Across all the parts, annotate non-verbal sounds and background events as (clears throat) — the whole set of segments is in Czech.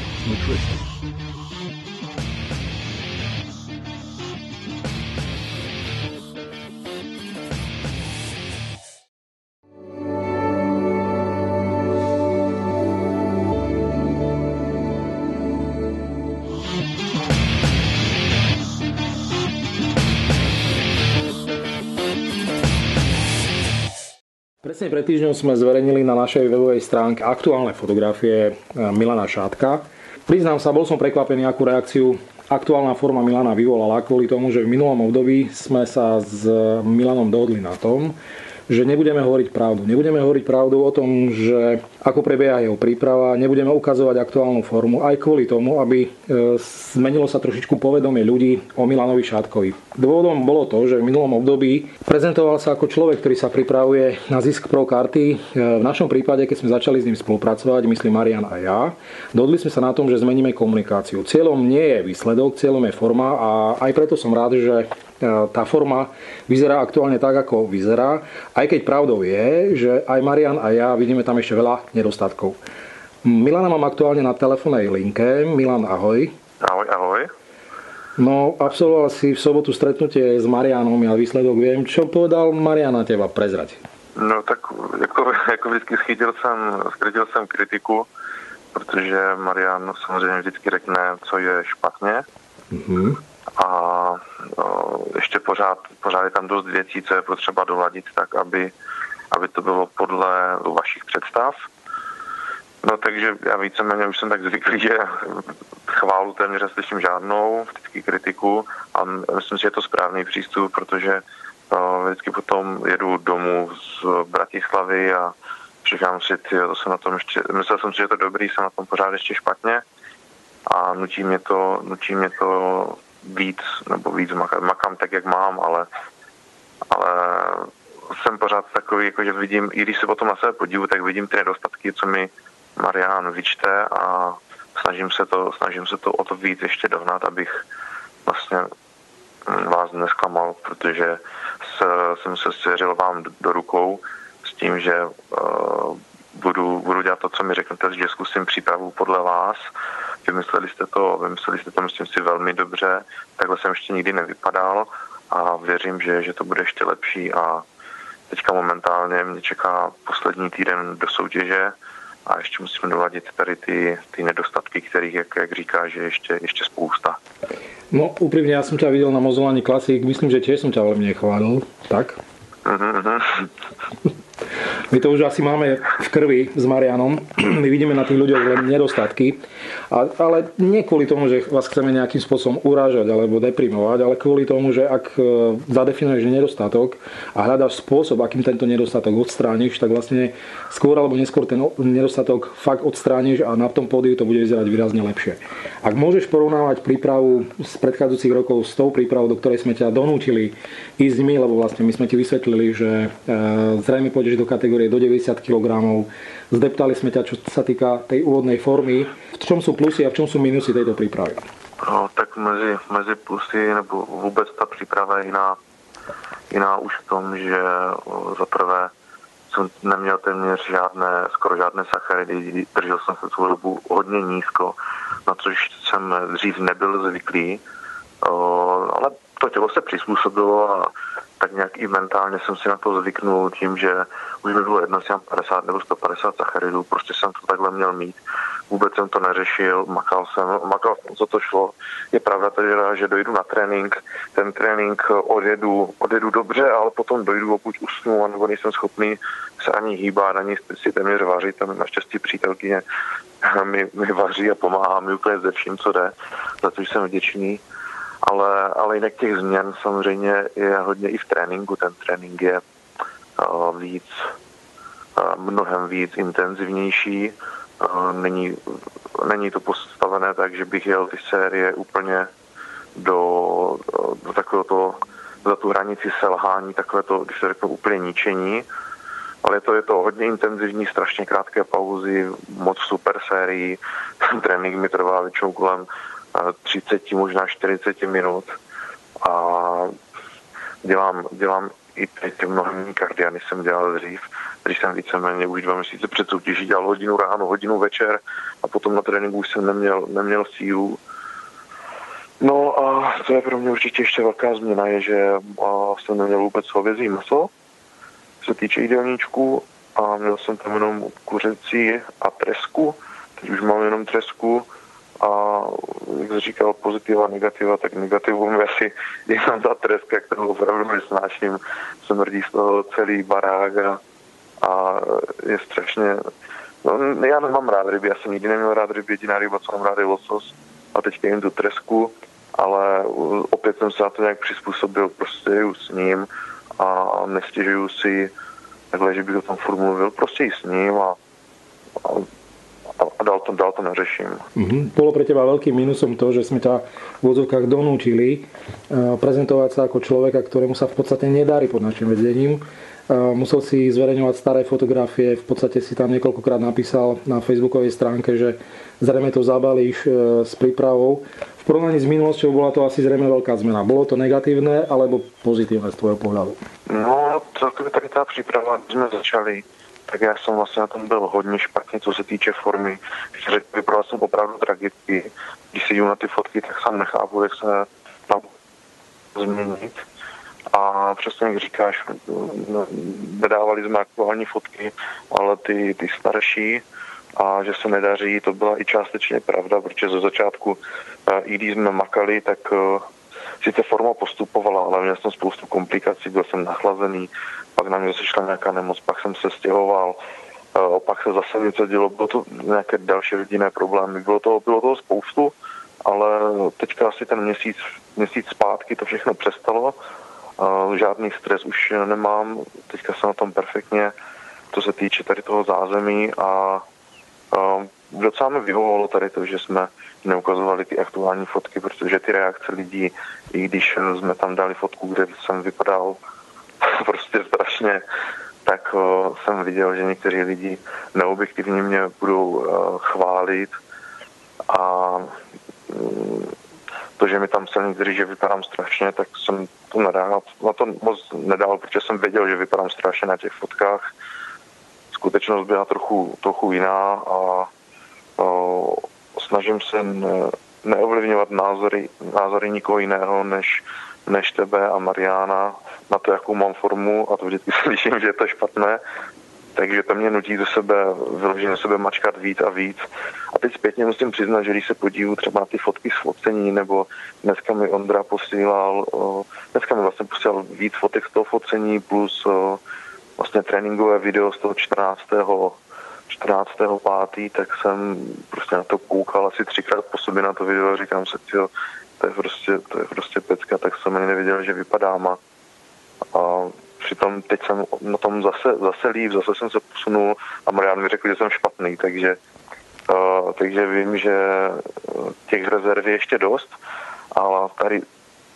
Nutrition. Presne pred týždňom sme zverejnili na našej webovej stránke aktuálne fotografie e, Milana Šátka. Priznám sa, bol som prekvapený, akú reakciu aktuálna forma Milana vyvolala kvôli tomu, že v minulom období sme sa s Milanom dohodli na tom, že nebudeme hovoriť pravdu. Nebudeme hovoriť pravdu o tom, že ako prebieha jeho príprava, nebudeme ukazovať aktuálnu formu, aj kvôli tomu, aby e, zmenilo sa trošičku povedomie ľudí o Milanovi Šátkovi. Dôvodom bolo to, že v minulom období prezentoval sa ako človek, ktorý sa pripravuje na zisk pro karty. E, v našom prípade, keď sme začali s ním spolupracovať, myslím Marian a ja, dohodli sme sa na tom, že zmeníme komunikáciu. Cieľom nie je výsledok, cieľom je forma a aj preto som rád, že tá forma vyzerá aktuálne tak, ako vyzerá. Aj keď pravdou je, že aj Marian a ja vidíme tam ešte veľa nedostatkov. Milana mám aktuálne na telefónnej linke. Milan, ahoj. Ahoj, ahoj. No, absolvoval si v sobotu stretnutie s Marianom, ja výsledok viem. Čo povedal Marian na teba? Prezrať. No tak jako, jako vždycky schytil jsem, schytil jsem kritiku, protože Marian samozřejmě vždycky řekne, co je špatně. Mm-hmm a pořád, pořád je tam dost věcí, co je potřeba doladit tak, aby, aby to bylo podle vašich představ. No takže já víceméně už jsem tak zvyklý, že chválu téměř slyším žádnou, vždycky kritiku a myslím si, že je to správný přístup, protože vždycky potom jedu domů z Bratislavy a říkám si, ty, to jsem na tom ještě, myslel jsem si, že je to dobrý, jsem na tom pořád ještě špatně a nutí mě to, nutí mě to víc, nebo víc makat. Makám tak, jak mám, ale, ale jsem pořád takový, jako že vidím, i když se potom na sebe podívu, tak vidím ty nedostatky, co mi Marian vyčte a snažím se to, snažím se to o to víc ještě dohnat, abych vlastně vás nesklamal, protože se, jsem se svěřil vám do, do rukou s tím, že uh, budu, budu dělat to, co mi řeknete, že zkusím přípravu podle vás. Vymysleli jste to, vymysleli jste to, myslím si, velmi dobře. Takhle jsem ještě nikdy nevypadal a věřím, že, že to bude ještě lepší a teďka momentálně mě čeká poslední týden do soutěže a ještě musím doladit tady ty, ty nedostatky, kterých, jak, jak říká, že ještě, ještě spousta. No úprimne, ja som ťa videl na Mozolani Klasik, myslím, že tiež som ťa veľmi nechválil, tak? Uh-huh. My to už asi máme v krvi s Marianom. My vidíme na tých ľuďoch len nedostatky. A, ale nie kvôli tomu, že vás chceme nejakým spôsobom urážať alebo deprimovať, ale kvôli tomu, že ak e, zadefinuješ nedostatok a hľadáš spôsob, akým tento nedostatok odstrániš, tak vlastne skôr alebo neskôr ten nedostatok fakt odstrániš a na tom pódiu to bude vyzerať výrazne lepšie. Ak môžeš porovnávať prípravu z predchádzajúcich rokov s tou prípravou, do ktorej sme ťa donútili ísť my, lebo vlastne my sme ti vysvetlili, že e, zrejme pôjdeš do kategórie do 90 kg. Zdeptali sme ťa, čo sa týka tej úvodnej formy. V čom sú plusy a v čom sú minusy tejto prípravy? No, tak mezi, mezi plusy nebo vůbec ta příprava je jiná, jiná už v tom, že za prvé jsem neměl téměř žádné, skoro žádné sacharidy, držel jsem se celou dobu hodně nízko, na což jsem dřív nebyl zvyklý, ale to tělo se přizpůsobilo a tak nějak i mentálně jsem si na to zvyknul tím, že už mi bylo jedno, jestli mám 50 nebo 150 sacharidů, prostě jsem to takhle měl mít. Vůbec jsem to neřešil, makal jsem, makal jsem, co to šlo. Je pravda teda, že dojdu na trénink, ten trénink odjedu, odjedu dobře, ale potom dojdu, pokud usnu, nebo nejsem schopný se ani hýbat, ani si téměř vařit. Tam naštěstí přítelkyně mi, mi vaří a pomáhá mi úplně ze vším, co jde, za to jsem vděčný ale, ale jinak těch změn samozřejmě je hodně i v tréninku. Ten trénink je uh, víc, uh, mnohem víc intenzivnější. Uh, není, není to postavené tak, že bych jel ty série úplně do, do takového to, za tu hranici selhání, takové to, když to řeknu, úplně ničení. Ale to, je to hodně intenzivní, strašně krátké pauzy, moc super sérií. Ten (laughs) trénink mi trvá většinou kolem 30, možná 40 minut. A dělám, dělám i teď mnohem kardiany jsem dělal dřív, když jsem víceméně už dva měsíce před soutěží dělal hodinu ráno, hodinu večer a potom na tréninku už jsem neměl, neměl sílu. No a to je pro mě určitě ještě velká změna, je, že jsem neměl vůbec hovězí maso, co se týče jídelníčku a měl jsem tam jenom kuřecí a tresku, teď už mám jenom tresku a jak říkal, pozitiva, negativa, tak negativum je asi jenom ta treska, kterou opravdu nesnáším, smrdí z toho celý barák a, a je strašně, no, já nemám rád ryby, já jsem nikdy neměl rád ryby, jediná ryba, co mám rád je losos. A teďka jim tu tresku, ale opět jsem se na to nějak přizpůsobil, prostě jiju s ním a nestěžuju si takhle, že bych o tom furt mluvil, prostě i s ním a, a a dál to, dál to neřeším. Mm-hmm. Bolo pre teba veľkým minusom to, že sme ťa v úvodzovkách donútili uh, prezentovať sa ako človeka, ktorému sa v podstate nedarí pod našim vedením. Uh, musel si zverejňovať staré fotografie, v podstate si tam niekoľkokrát napísal na facebookovej stránke, že zrejme to zabalíš uh, s prípravou. V porovnaní s minulosťou bola to asi zrejme veľká zmena. Bolo to negatívne alebo pozitívne z tvojho pohľadu? No, celkově tady tá príprava, sme začali tak já jsem vlastně na tom byl hodně špatně, co se týče formy. Vypadal jsem opravdu tragicky. Když si jdu na ty fotky, tak sám nechápu, jak se tam změnit. A přesně jak říkáš, no, nedávali jsme aktuální fotky, ale ty, ty starší a že se nedaří, to byla i částečně pravda, protože ze začátku, eh, i když jsme makali, tak eh, sice forma postupovala, ale měl jsem spoustu komplikací, byl jsem nachlazený, pak na mě sešla nějaká nemoc, pak jsem se stěhoval, opak se zase něco dělo, bylo to nějaké další rodinné problémy, bylo toho, bylo toho spoustu, ale teďka asi ten měsíc, měsíc zpátky to všechno přestalo, žádný stres už nemám, teďka jsem na tom perfektně, co se týče tady toho zázemí a docela mi vyhovovalo tady to, že jsme neukazovali ty aktuální fotky, protože ty reakce lidí, i když jsme tam dali fotku, kde jsem vypadal (laughs) prostě strašně, tak uh, jsem viděl, že někteří lidi neobjektivně mě budou uh, chválit a um, to, že mi tam se někteří, že vypadám strašně, tak jsem to nedal, na to moc nedal, protože jsem věděl, že vypadám strašně na těch fotkách. Skutečnost byla trochu, trochu jiná a snažím se ne, neovlivňovat názory, názory nikoho jiného než, než tebe a Mariana na to, jakou mám formu a to vždycky (laughs) slyším, že je to špatné, takže to mě nutí do sebe, vyloženě sebe mačkat víc a víc. A teď zpětně musím přiznat, že když se podívu třeba na ty fotky z focení, nebo dneska mi Ondra posílal, dneska mi vlastně posílal víc fotek z toho focení, plus vlastně tréninkové video z toho 14. 14. 5. tak jsem prostě na to koukal asi třikrát po sobě na to video a říkám se, tyjo, to je prostě, to je prostě pecka, tak jsem ani nevěděl, že vypadám a a přitom teď jsem na tom zase, zase líp, zase jsem se posunul a Marian mi řekl, že jsem špatný, takže, uh, takže vím, že těch rezerv je ještě dost, ale tady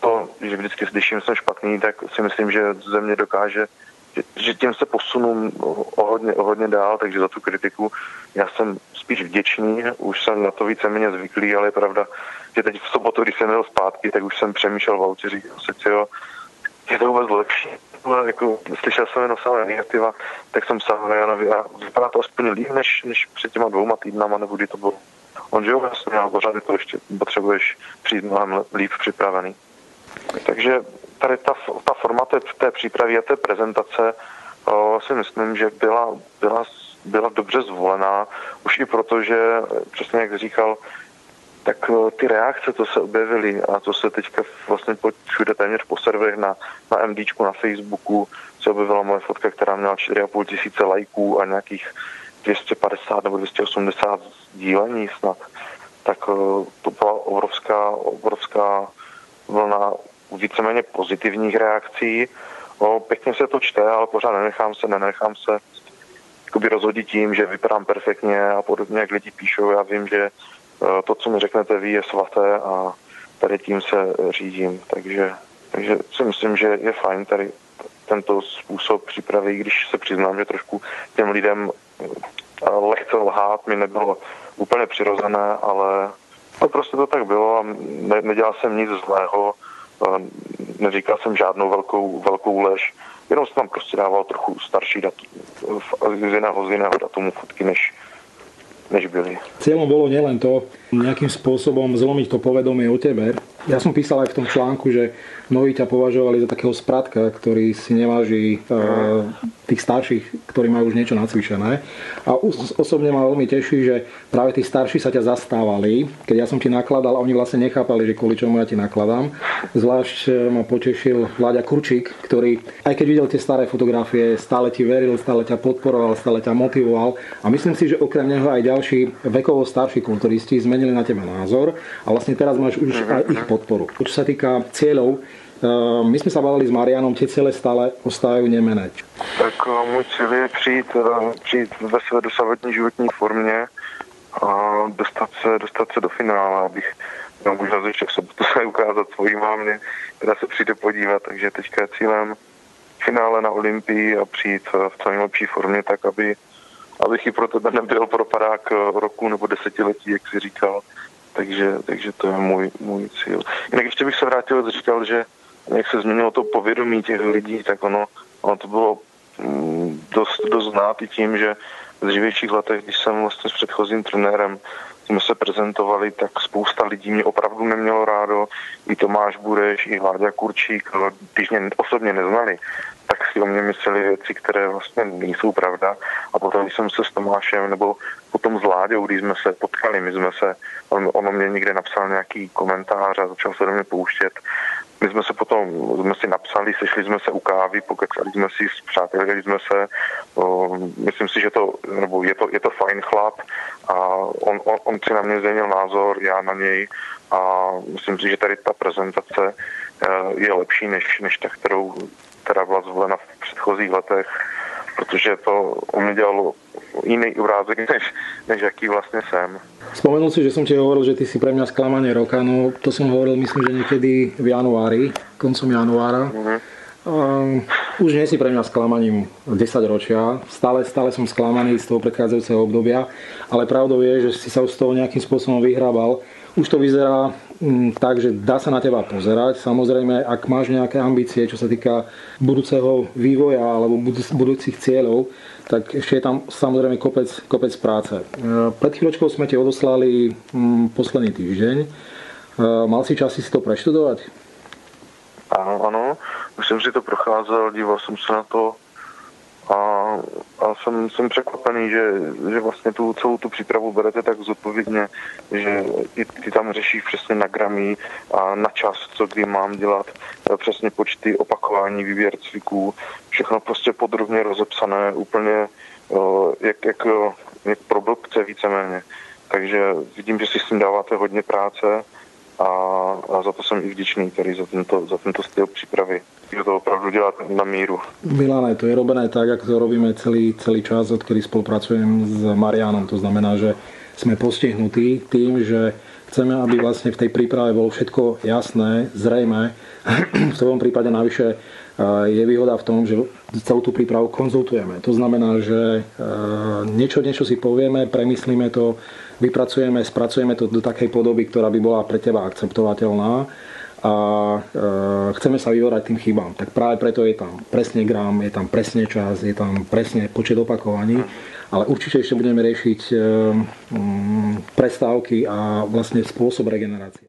to, že vždycky slyším, že jsem špatný, tak si myslím, že ze mě dokáže že, tím se posunu o hodně, o hodně dál, takže za tu kritiku já jsem spíš vděčný, už jsem na to víceméně zvyklý, ale je pravda, že teď v sobotu, když jsem jel zpátky, tak už jsem přemýšlel v autě, říkal si, jo, je to vůbec lepší. Jako, slyšel jsem jenom samé negativa, tak jsem sám já a vypadá to aspoň líp než, než před těma dvouma týdnama, nebo kdy to bylo. On že jo, jasně, ale pořád to ještě potřebuješ přijít mnohem líp připravený. Takže tady ta, ta forma té, té přípravy a té prezentace o, si myslím, že byla, byla, byla dobře zvolená, už i proto, že přesně jak říkal, tak eh, ty reakce, co se objevily a co se teďka vlastně všude téměř po serverech na, na MDčku, na Facebooku, se objevila moje fotka, která měla 4,5 tisíce lajků a nějakých 250 nebo 280 sdílení snad, tak eh, to byla obrovská, obrovská vlna víceméně pozitivních reakcí. O, pěkně se to čte, ale pořád nenechám se, nenechám se jakoby rozhodit tím, že vypadám perfektně a podobně, jak lidi píšou. Já vím, že Eh, to, co mi řeknete vy, je svaté a tady tím se řídím. Takže, takže si myslím, že je fajn tady tento způsob přípravy, když se přiznám, že trošku těm lidem eh, lehce lhát mi nebylo úplně přirozené, ale to prostě to tak bylo a ne, nedělal jsem nic zlého. Neříkal jsem žádnou velkou, velkou lež, jenom jsem tam prostě dával trochu starší datum, z jiného, z jiného datumu fotky, než, než byli. Cieľom bolo nielen to nejakým spôsobom zlomiť to povedomie o tebe. Ja som písal aj v tom článku, že mnohí ťa považovali za takého spratka, ktorý si neváži uh, tých starších, ktorí majú už niečo nacvičené. A osobne ma veľmi teší, že práve tí starší sa ťa zastávali. Keď ja som ti nakladal a oni vlastne nechápali, že kvôli čomu ja ti nakladám. Zvlášť e, ma potešil Vláďa Kurčík, ktorý, aj keď videl tie staré fotografie, stále ti veril, stále ťa podporoval, stále ťa motivoval. A myslím si, že okrem neho aj ďalší vekovo starší kulturisti zmenili na teba názor a vlastne teraz máš už aj ich podporu. Čo sa týka cieľov, Eh, my jsme se bavili s Marianom, tie cíle stále ostávají nemené. Tak eh, můj cíl je přijít, eh, přijít ve své dosavadní životní formě a dostat se, dostat se do finále, abych měl možnost ještě v sobotu (laughs) se ukázat svojí mámě, která se přijde podívat, takže teďka je cílem finále na Olympii a přijít v co nejlepší formě, tak aby, abych i pro tebe nebyl propadák roku nebo desetiletí, jak si říkal. Takže, takže to je můj, můj cíl. Jinak ještě bych se vrátil, říkal, že jak se změnilo to povědomí těch lidí, tak ono, ono to bylo mm, dost, dost znát i tím, že v dřívějších letech, když jsem vlastně s předchozím trenérem jsme se prezentovali, tak spousta lidí mě opravdu nemělo rádo. I Tomáš Bureš, i Vláďa Kurčík, když mě osobně neznali, tak si o mě mysleli věci, které vlastně nejsou pravda. A potom, když jsem se s Tomášem nebo potom s Láďou, když jsme se potkali, my jsme se, on, ono mě někde napsal nějaký komentář a začal se do mě pouštět, my jsme se potom, jsme si napsali, sešli jsme se u kávy, pokecali jsme si, zpřátelili jsme se, o, myslím si, že to, nebo je to, je to fajn chlap a on, on, on si na mě změnil názor, já na něj a myslím si, že tady ta prezentace e, je lepší než, než ta, kterou která byla zvolena v předchozích letech, protože to o mě dělalo jiný obrázek, než, než jaký vlastně jsem. Spomenul si, že som ti hovoril, že ty si pre mňa sklamanie roka, no to som hovoril myslím, že niekedy v januári, koncom januára. Uh-huh. Um, už nie si pre mňa sklamaním 10 ročia, stále, stále som sklamaný z toho predchádzajúceho obdobia, ale pravdou je, že si sa z toho nejakým spôsobom vyhrabal. Už to vyzerá mm, tak, že dá sa na teba pozerať. Samozrejme, ak máš nejaké ambície, čo sa týka budúceho vývoja alebo budúcich cieľov, tak ešte je tam samozrejme kopec, kopec práce. E, pred chvíľočkou sme ti odoslali mm, posledný týždeň. E, mal si čas si to preštudovať? Ano, ano. Už jsem si to procházel, díval jsem se na to a jsem, jsem překvapený, že, že vlastně tu celou tu přípravu berete tak zodpovědně, že i ty tam řešíš přesně na gramí a na čas, co kdy mám dělat, přesně počty, opakování, výběr cviků, všechno prostě podrobně rozepsané, úplně jak, jak, jak pro blbce víceméně. Takže vidím, že si s tím dáváte hodně práce a, a za to jsem i vděčný tady za tento, za tento styl přípravy. Je to opravdu dělat na míru. Milane, to je robené tak, jak to robíme celý, celý čas, odkedy spolupracujem s Marianom. To znamená, že sme postihnutí tým, že chceme, aby vlastne v tej príprave bolo všetko jasné, zrejme. (clears throat) V tvojom prípade navyše je výhoda v tom, že celú tú prípravu konzultujeme. To znamená, že niečo, niečo si povieme, premyslíme to, vypracujeme, spracujeme to do takej podoby, ktorá by bola pre teba akceptovateľná a chceme sa vyvorať tým chybám. Tak práve preto je tam presne gram, je tam presne čas, je tam presne počet opakovaní, ale určite ešte budeme riešiť prestávky a vlastne spôsob regenerácie.